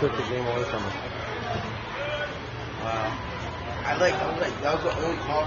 Took the game away from us. Wow. I like, I was like, that was the only call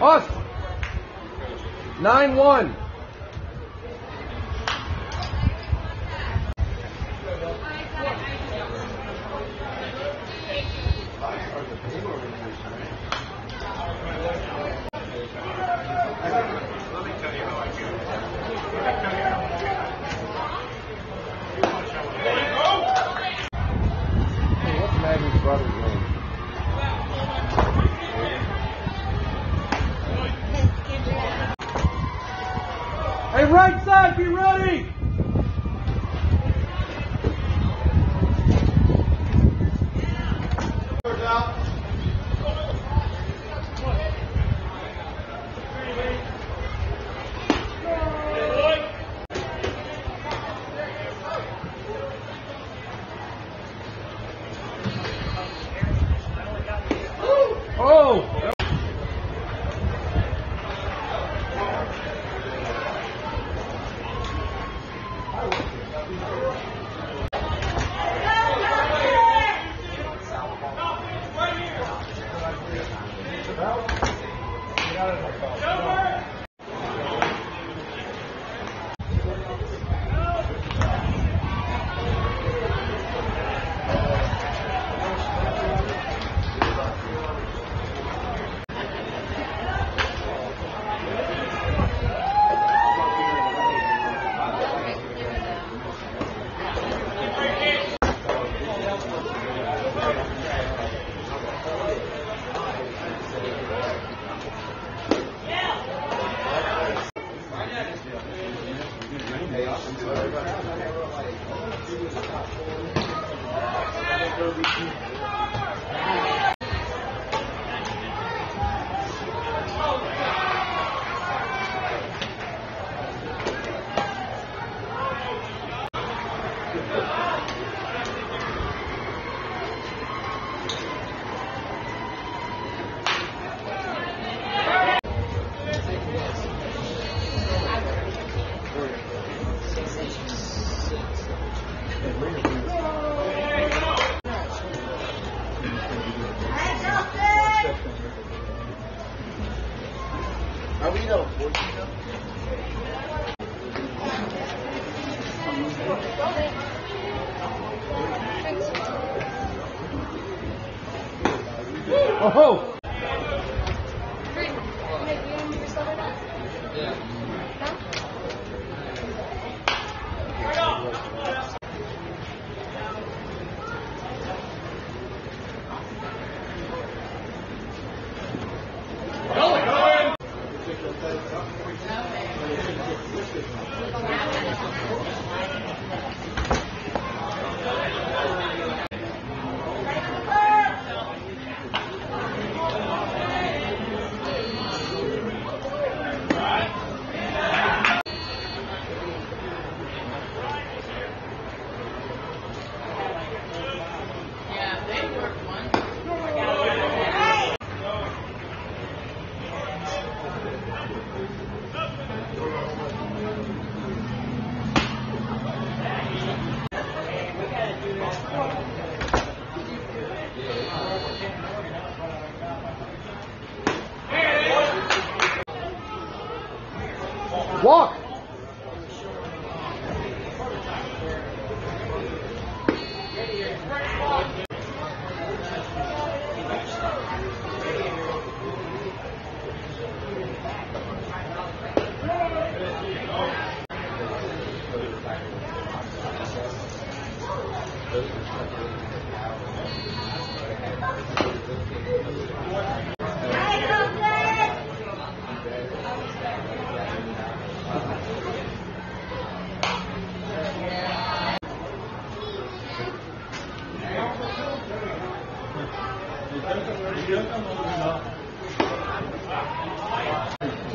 Us! 9 1. Right side, be ready! Oh!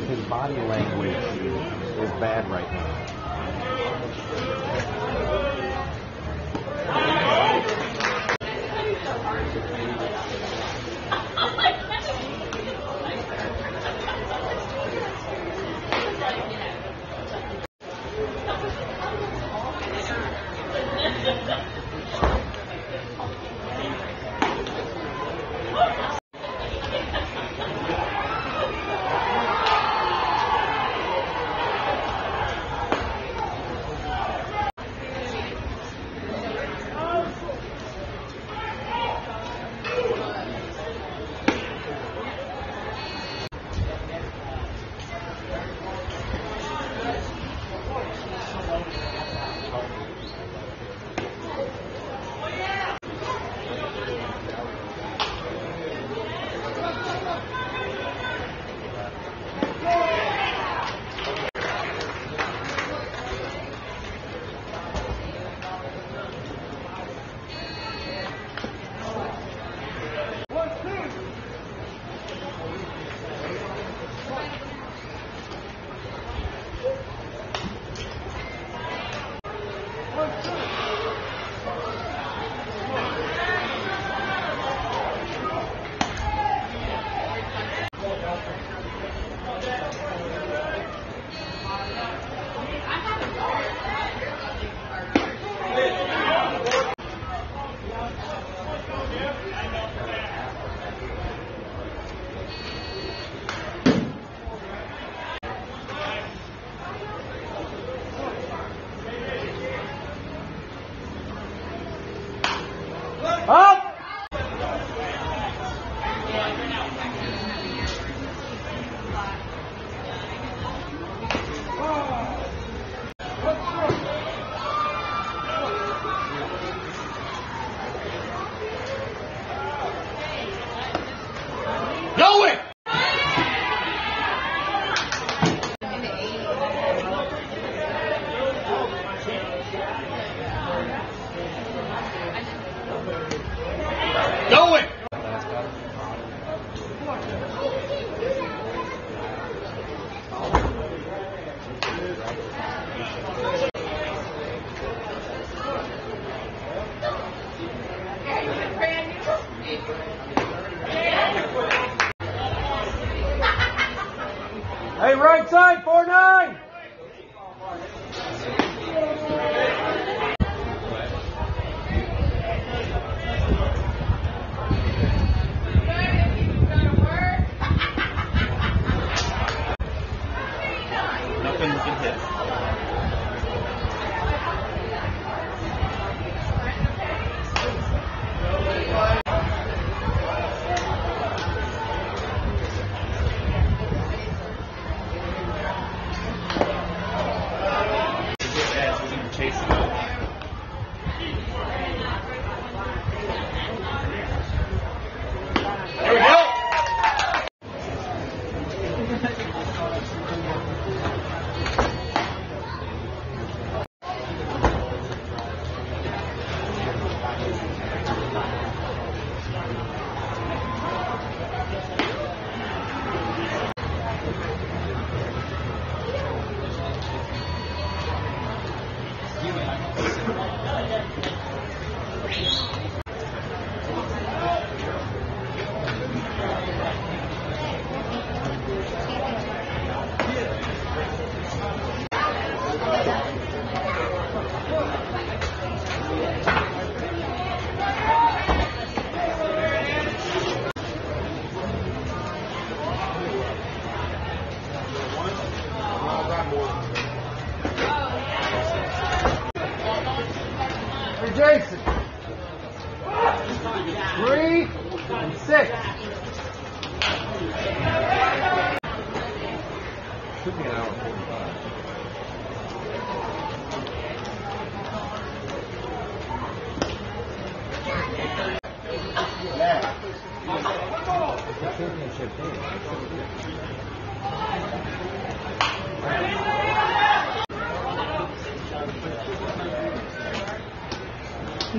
His body language is bad right now. right side, 4-9.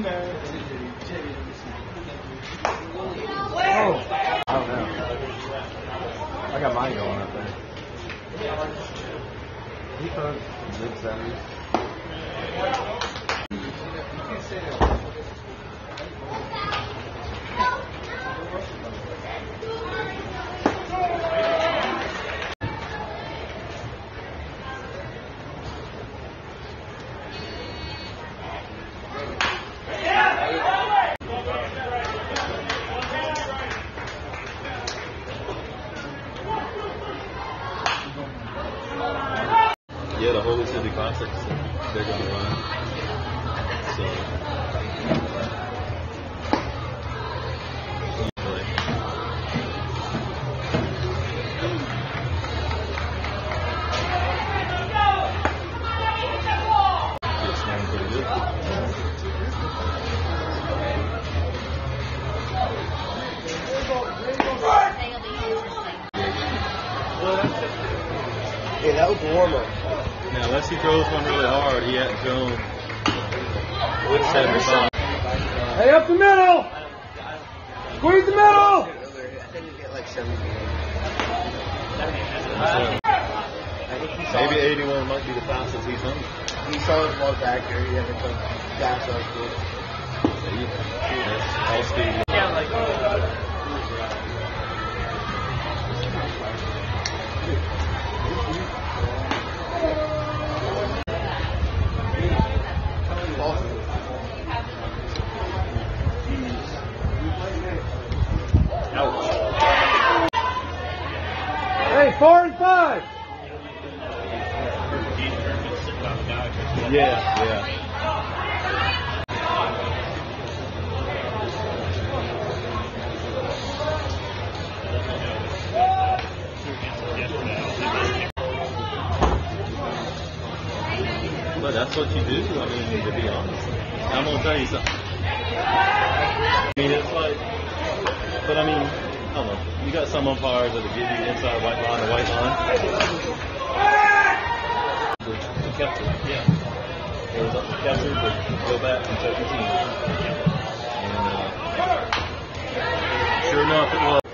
Oh, I don't know. I got mine going up there. He probably mid 70s. That was warmer. Now, unless he throws one really hard, he hadn't thrown 75. Hey, up the middle! Squeeze the middle! I think we get like 70. So, I think he saw maybe it. 81 might be the fastest he's done. He saw his most accurate. He had to put gas on it. That's all speed. That's what you do. I mean, to be honest, I'm gonna tell you something. I mean, it's like, but I mean, I don't know. You got some umpires that'll give you inside white line or white line. The, the catcher, yeah. Goes up the catcher, but go back and check the team. And uh, sure enough, it was.